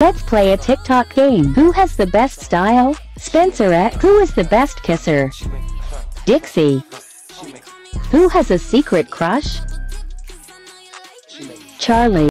Let's play a TikTok game. Who has the best style? Spencer at Who is the best kisser? Dixie. Who has a secret crush? Charli.